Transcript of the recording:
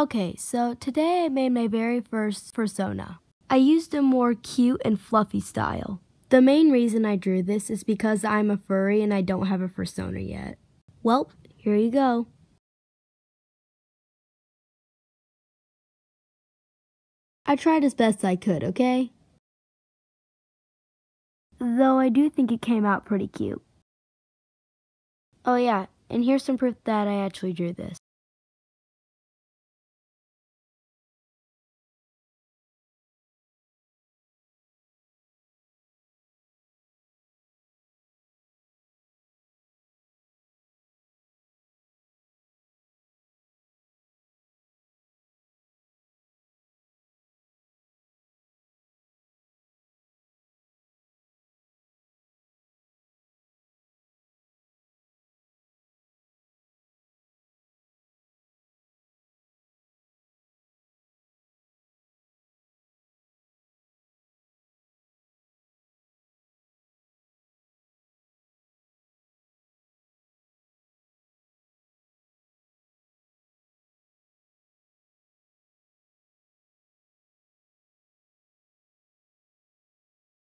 Okay, so today I made my very first fursona. I used a more cute and fluffy style. The main reason I drew this is because I'm a furry and I don't have a fursona yet. Well, here you go. I tried as best I could, okay? Though I do think it came out pretty cute. Oh yeah, and here's some proof that I actually drew this.